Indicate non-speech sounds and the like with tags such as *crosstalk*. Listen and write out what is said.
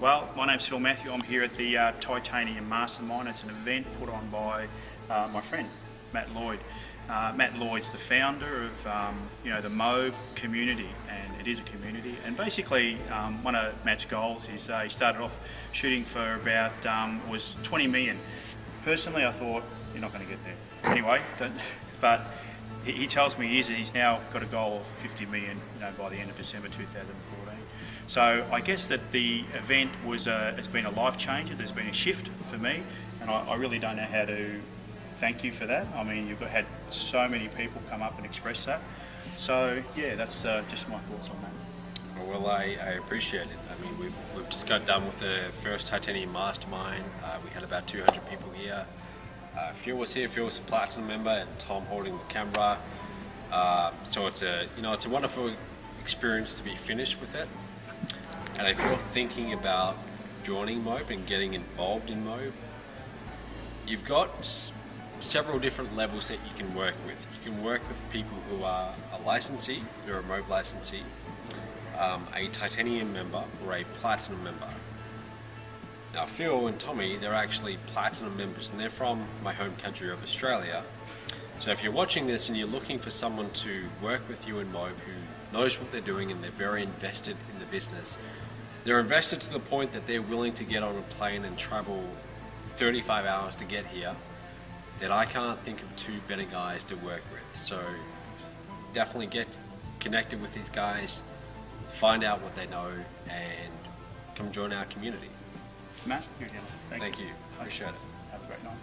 Well, my name's Phil Matthew. I'm here at the uh, Titanium Mastermind. It's an event put on by uh, my friend Matt Lloyd. Uh, Matt Lloyd's the founder of um, you know the Mobe community, and it is a community. And basically, um, one of Matt's goals is uh, he started off shooting for about um, was 20 million. Personally, I thought you're not going to get there. Anyway, *laughs* but he, he tells me he's, he's now got a goal of 50 million, you know, by the end of December 2014. So I guess that the event was a, it's been a life changer. There's been a shift for me, and I, I really don't know how to thank you for that. I mean, you've got, had so many people come up and express that. So yeah, that's uh, just my thoughts on that. Well, I, I, appreciate it. I mean, we've, we've just got done with the first Titanium Mastermind. Uh, we had about 200 people here. Uh, was here. Was a platinum member, and Tom holding the camera. Uh, so it's a you know it's a wonderful experience to be finished with it. And if you're thinking about joining Mobe and getting involved in Mobe, you've got s- several different levels that you can work with. You can work with people who are a licensee, who are a Mobe licensee, um, a titanium member, or a platinum member. Now, Phil and Tommy, they're actually platinum members, and they're from my home country of Australia. So if you're watching this and you're looking for someone to work with you in Mobe who knows what they're doing and they're very invested in the business, they're invested to the point that they're willing to get on a plane and travel 35 hours to get here, that I can't think of two better guys to work with. So definitely get connected with these guys, find out what they know, and come join our community. Matt, you're here. Thank you. Appreciate it. Have a great night.